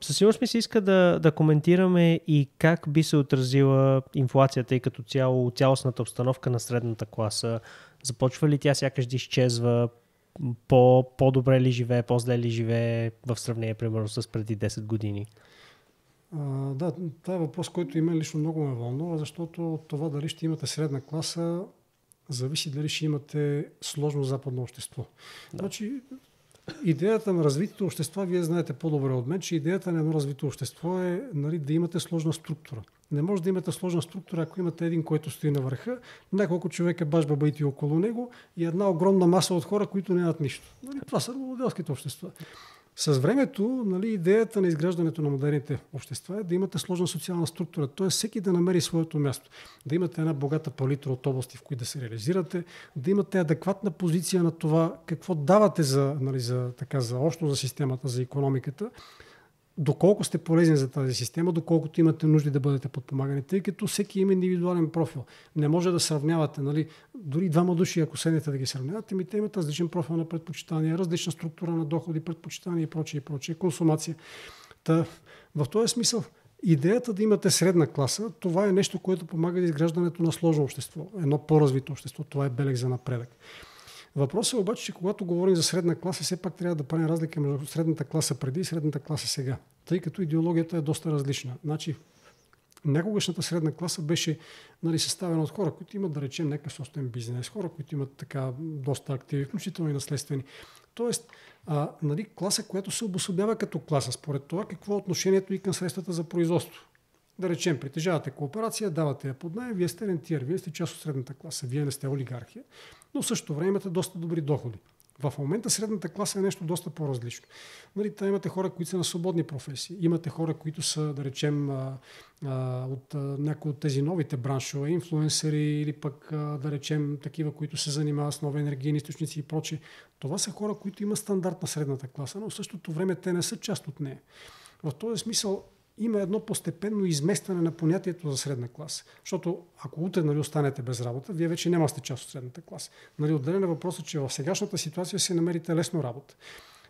Със сигурност ми се иска да, да коментираме и как би се отразила инфлацията и като цяло цялостната обстановка на средната класа. Започва ли тя сякаш да изчезва? По, по-добре ли живее, по-зле ли живее в сравнение, примерно, с преди 10 години? А, да, това е въпрос, който и мен лично много ме вълнува, защото от това дали ще имате средна класа, зависи дали ще имате сложно западно общество. Да. Значи, идеята на развитите общества, вие знаете по-добре от мен, че идеята на едно развито общество е нали, да имате сложна структура. Не може да имате сложна структура, ако имате един, който стои на върха, няколко човека баш бабаити около него и една огромна маса от хора, които нямат нищо. Нали, това са моделските общества. С времето, нали, идеята на изграждането на модерните общества е да имате сложна социална структура, т.е. всеки да намери своето място, да имате една богата палитра от области, в които да се реализирате, да имате адекватна позиция на това какво давате за, нали, за, така, за още за системата, за економиката, доколко сте полезни за тази система, доколкото имате нужди да бъдете подпомагани, тъй като всеки има индивидуален профил. Не може да сравнявате, нали, дори двама души, ако седнете да ги сравнявате, ми те имат различен профил на предпочитания, различна структура на доходи, предпочитания и прочее, и прочее, консумация. Та, в този смисъл, идеята да имате средна класа, това е нещо, което помага за изграждането на сложно общество, едно по-развито общество. Това е белег за напредък. Въпросът е обаче, че когато говорим за средна класа, все пак трябва да правим разлика между средната класа преди и средната класа сега, тъй като идеологията е доста различна. Значи, някогашната средна класа беше нали, съставена от хора, които имат, да речем, някакъв собствен бизнес, хора, които имат така доста активи, включително и наследствени. Тоест, а, нали, класа, която се обособява като класа, според това какво е отношението и към средствата за производство. Да речем, притежавате кооперация, давате я под най, вие сте рентиер, вие сте част от средната класа, вие не сте олигархия но в същото време имате доста добри доходи. В момента средната класа е нещо доста по-различно. Нали, та имате хора, които са на свободни професии. Имате хора, които са, да речем, от някои от тези новите браншове, инфлуенсъри или пък, да речем, такива, които се занимават с нови енергийни източници и прочее. Това са хора, които имат стандарт на средната класа, но в същото време те не са част от нея. В този смисъл има едно постепенно изместване на понятието за средна класа. Защото ако утре нали, останете без работа, вие вече няма сте част от средната класа. Нали, отделен е въпросът, че в сегашната ситуация се намерите лесно работа.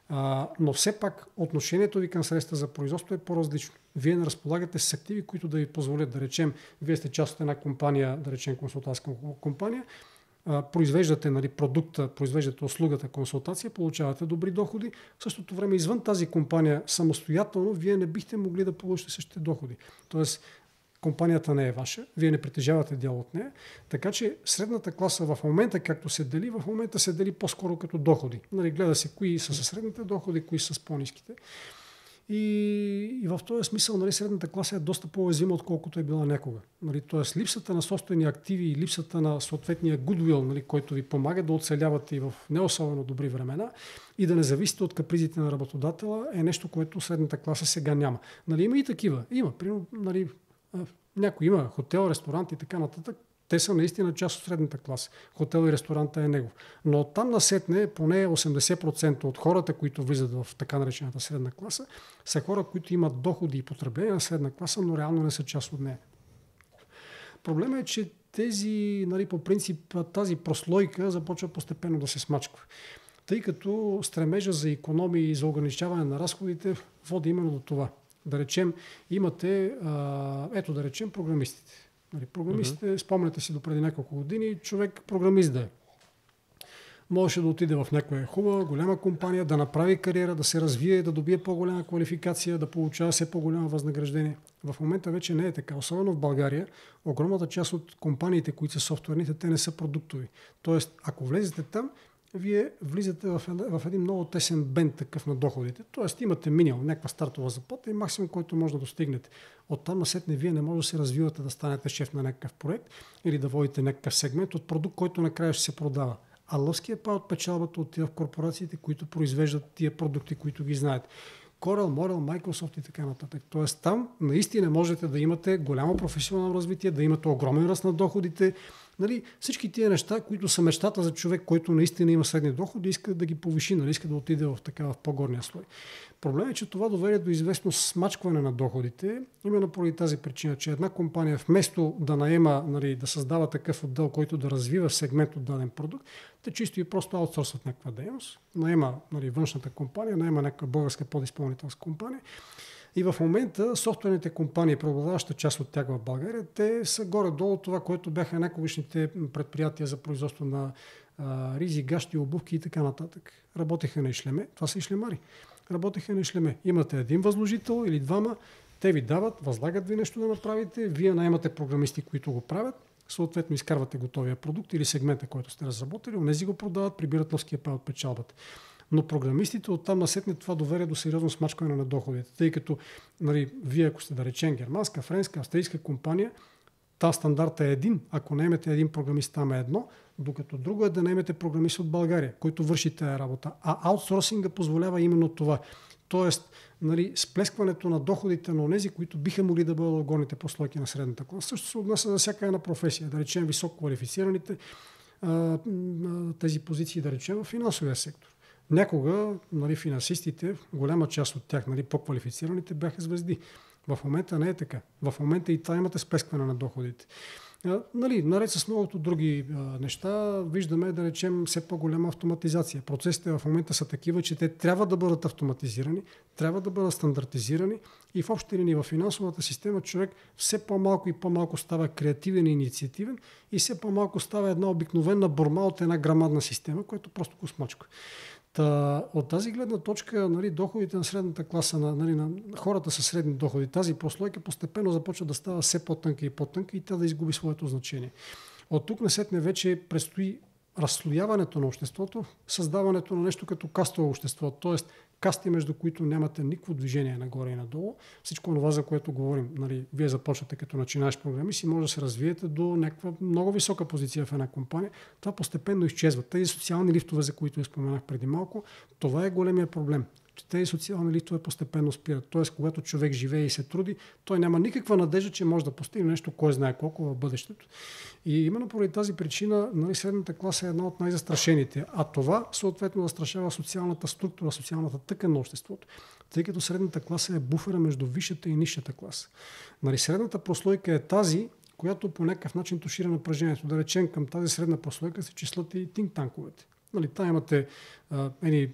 А, но все пак отношението ви към средства за производство е по-различно. Вие не разполагате с активи, които да ви позволят да речем, вие сте част от една компания, да речем консултантска компания, произвеждате нали, продукта, произвеждате услугата, консултация, получавате добри доходи. В същото време, извън тази компания, самостоятелно, вие не бихте могли да получите същите доходи. Тоест, компанията не е ваша, вие не притежавате дял от нея, така че средната класа в момента, както се дели, в момента се дели по-скоро като доходи. Нали, гледа се кои са със средните доходи, кои са с по-низките. И, и в този смисъл нали, средната класа е доста по-уязвима, отколкото е била някога. Нали, Тоест липсата на собствени активи и липсата на съответния гудвил, нали, който ви помага да оцелявате и в не особено добри времена и да не зависите от капризите на работодателя е нещо, което средната класа сега няма. Нали, има и такива. Има. Примерно, нали, някой има хотел, ресторант и така нататък, те са наистина част от средната класа. Хотел и ресторанта е негов. Но там насетне поне 80% от хората, които влизат в така наречената средна класа, са хора, които имат доходи и потребление на средна класа, но реално не са част от нея. Проблемът е, че тези, нали, по принцип, тази прослойка започва постепенно да се смачква. Тъй като стремежа за економии и за ограничаване на разходите води именно до това. Да речем, имате, ето да речем, програмистите Нали, програмистите, uh-huh. спомняте си до преди няколко години, човек програмист да е. Можеше да отиде в някоя хубава, голяма компания, да направи кариера, да се развие, да добие по-голяма квалификация, да получава все по-голямо възнаграждение. В момента вече не е така. Особено в България, огромната част от компаниите, които са софтуерните, те не са продуктови. Тоест, ако влезете там, вие влизате в, в един много тесен бен такъв на доходите. Тоест имате минимум някаква стартова заплата и максимум, който може да достигнете. От там насетне вие не може да се развивате да станете шеф на някакъв проект или да водите някакъв сегмент от продукт, който накрая ще се продава. А лъвския па от печалбата отива в корпорациите, които произвеждат тия продукти, които ги знаят. Corel, Morel, Microsoft и така нататък. Тоест там наистина можете да имате голямо професионално развитие, да имате огромен ръст на доходите, Нали, всички тия неща, които са мечтата за човек, който наистина има средни доходи, иска да ги повиши, нали, иска да отиде в така в по-горния слой. Проблемът е, че това доведе до известно смачкване на доходите, именно поради тази причина, че една компания вместо да наема, нали, да създава такъв отдел, който да развива сегмент от даден продукт, те чисто и просто аутсорсват някаква дейност, наема нали, външната компания, наема някаква българска подизпълнителска компания И в момента софтуерните компании, преобладаваща част от тях в България, те са горе-долу това, което бяха някогашните предприятия за производство на а, ризи, гащи, обувки и така нататък. Работеха на ишлеме. Това са ишлемари. Работеха на ишлеме. Имате един възложител или двама, те ви дават, възлагат ви нещо да направите, вие наймате програмисти, които го правят, съответно изкарвате готовия продукт или сегмента, който сте разработили, онези го продават, прибират лъвския пай от печалбата. Но програмистите оттам насетне това доверие до сериозно смачкане на доходите, тъй като нали, вие, ако сте да речем германска, френска, австрийска компания, та стандарт е един. Ако наемете един програмист, там е едно, докато друго е да наемете програмист от България, който върши тази работа. А аутсорсинга позволява именно това. Тоест, нали, сплескването на доходите на тези, които биха могли да бъдат горните прослойки на средната класа. Също се отнася за всяка една професия. Да речем високо квалифицираните тези позиции, да речем в финансовия сектор. Някога нали, финансистите, голяма част от тях, нали, по-квалифицираните, бяха звезди. В момента не е така. В момента и това имате спескване на доходите. Нали, наред с многото други а, неща, виждаме да речем все по-голяма автоматизация. Процесите в момента са такива, че те трябва да бъдат автоматизирани, трябва да бъдат стандартизирани и в общи линии в финансовата система човек все по-малко и по-малко става креативен и инициативен и все по-малко става една обикновена борма от една грамадна система, което просто го смачка. Та, от тази гледна точка, нали, доходите на средната класа, на, нали, на хората с средни доходи, тази прослойка постепенно започва да става все по-тънка и по-тънка и тя да изгуби своето значение. От тук насетне вече предстои разслояването на обществото, създаването на нещо като кастово общество, т.е касти, между които нямате никакво движение нагоре и надолу. Всичко това, за което говорим, нали, вие започвате като начинаеш програми, си може да се развиете до някаква много висока позиция в една компания. Това постепенно изчезва. Тези социални лифтове, за които я споменах преди малко, това е големия проблем че тези социални лифтове постепенно спират. Тоест, когато човек живее и се труди, той няма никаква надежда, че може да постигне нещо, кой знае колко в бъдещето. И именно поради тази причина нали, средната класа е една от най-застрашените. А това съответно застрашава социалната структура, социалната тъкан на обществото, тъй като средната класа е буфера между висшата и нисшата класа. Нали, средната прослойка е тази, която по някакъв начин тушира напрежението. Да речем, към тази средна прослойка се числят и тинг-танковете. Нали, та имате а, едни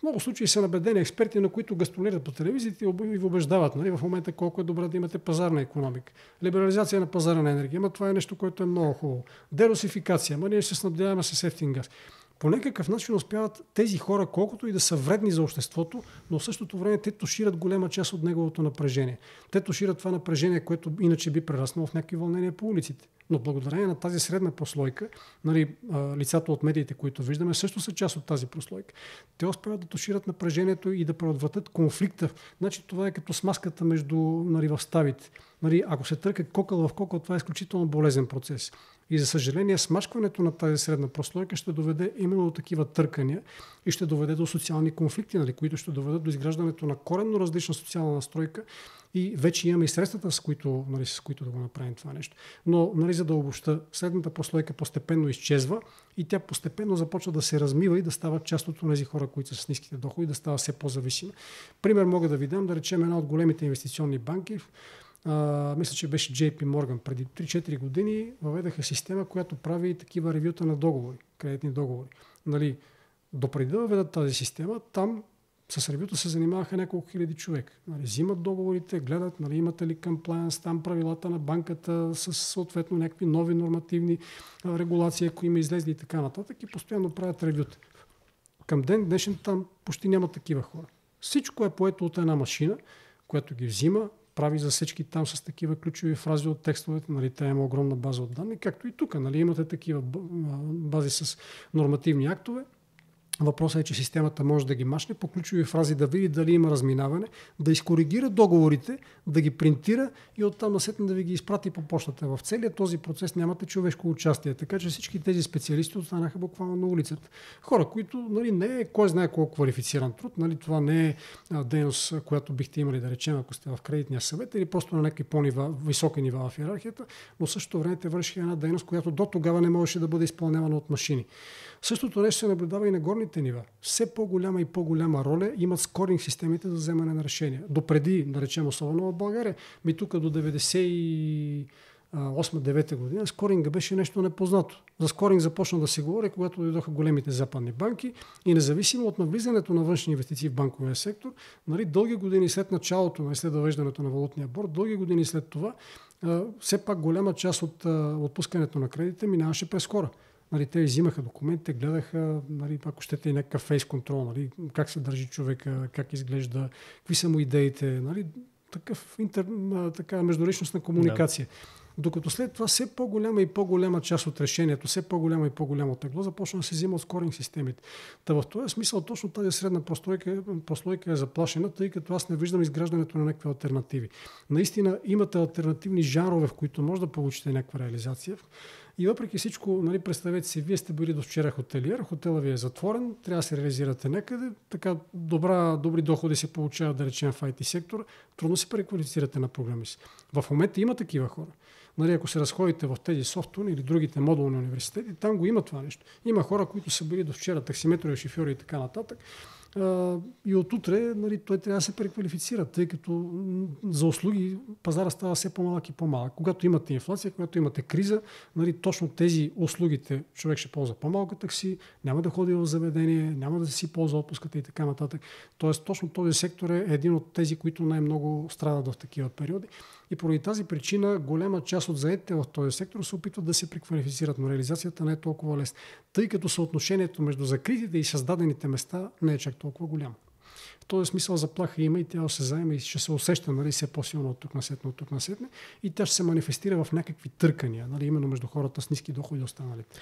в много случаи са набедени експерти, на които гастролират по телевизията и ви убеждават нали, в момента колко е добре да имате пазарна економика. Либерализация на пазара на енергия, ама това е нещо, което е много хубаво. Деросификация, ама ние се снабдяваме с ефтин газ по някакъв начин успяват тези хора, колкото и да са вредни за обществото, но в същото време те тушират голема част от неговото напрежение. Те тушират това напрежение, което иначе би прераснало в някакви вълнения по улиците. Но благодарение на тази средна прослойка, нали, лицата от медиите, които виждаме, също са част от тази прослойка. Те успяват да тушират напрежението и да предотвратят конфликта. Значи това е като смаската между нали, в ставите. Нали, ако се търка кокъл в кокъл, това е изключително болезен процес. И за съжаление, смачкването на тази средна прослойка ще доведе именно до такива търкания и ще доведе до социални конфликти, нали, които ще доведат до изграждането на коренно различна социална настройка и вече имаме и средствата, с които, нали, с които да го направим това нещо. Но, нали, за да обобща, средната прослойка постепенно изчезва и тя постепенно започва да се размива и да става част от тези хора, които са с ниските доходи, да става все по-зависима. Пример мога да ви дам, да речем една от големите инвестиционни банки, а, мисля, че беше JP Morgan. Преди 3-4 години въведаха система, която прави такива ревюта на договори, кредитни договори. Нали, допреди да въведат тази система, там с ревюта се занимаваха няколко хиляди човек. Нали, взимат договорите, гледат нали, имате ли комплайенс, там правилата на банката с съответно някакви нови нормативни регулации, ако има излезли и така нататък и постоянно правят ревюта. Към ден днешен там почти няма такива хора. Всичко е поето от една машина, която ги взима, прави засечки там с такива ключови фрази от текстовете. Нали, тя има огромна база от данни, както и тук. Нали, имате такива бази с нормативни актове. Въпросът е, че системата може да ги машне по ключови фрази, да види дали има разминаване, да изкоригира договорите, да ги принтира и оттам насетне да ви ги изпрати по почтата. В целият този процес нямате човешко участие. Така че всички тези специалисти останаха буквално на улицата. Хора, които нали, не е кой знае колко квалифициран труд, нали, това не е дейност, която бихте имали да речем, ако сте в кредитния съвет или просто на някакви по-високи нива в иерархията, но същото време те една дейност, която до тогава не можеше да бъде изпълнявана от машини. Същото нещо се наблюдава и на горните нива. Все по-голяма и по-голяма роля имат скоринг системите за вземане на решения. Допреди, да речем, особено в България, ми тук до 90 и 8-9 година, скоринга беше нещо непознато. За скоринг започна да се говори, когато дойдоха големите западни банки и независимо от навлизането на външни инвестиции в банковия сектор, нали, дълги години след началото, нали, след въвеждането на валутния борт, дълги години след това, все пак голяма част от отпускането на кредите минаваше през хора. Нали, те взимаха документите, гледаха, нали, ако щете и някакъв фейс контрол, нали, как се държи човека, как изглежда, какви са му идеите, нали, такъв интер, така, междуличностна комуникация. Да. Докато след това все по-голяма и по-голяма част от решението, все по-голяма и по-голямо тегло започна да се взима от скоринг системите. Та в този смисъл точно тази средна прослойка, прослойка е заплашена, тъй като аз не виждам изграждането на някакви альтернативи. Наистина имате альтернативни жанрове, в които може да получите някаква реализация. И въпреки всичко, нали, представете си, вие сте били до вчера хотелиер, хотела ви е затворен, трябва да се реализирате някъде, така добра, добри доходи се получават, да речем, в IT сектор, трудно се преквалифицирате на програмист. В момента има такива хора. Нали, ако се разходите в тези софтуни или другите модулни университети, там го има това нещо. Има хора, които са били до вчера таксиметрови шофьори и така нататък и от утре нали, той трябва да се преквалифицира, тъй като за услуги пазара става все по-малък и по-малък. Когато имате инфлация, когато имате криза, нали, точно тези услугите човек ще ползва по-малко такси, няма да ходи в заведение, няма да си ползва отпуската и така нататък. Тоест точно този сектор е един от тези, които най-много страдат в такива периоди. И поради тази причина голяма част от заедите в този сектор се опитват да се преквалифицират, но реализацията не е толкова лесна, тъй като съотношението между закритите и създадените места не е чак толкова голямо. В този смисъл заплаха има и тя се заема и ще се усеща нали, все по-силно от тук на сетне, от тук на сетне и тя ще се манифестира в някакви търкания, нали, именно между хората с ниски доходи и останалите.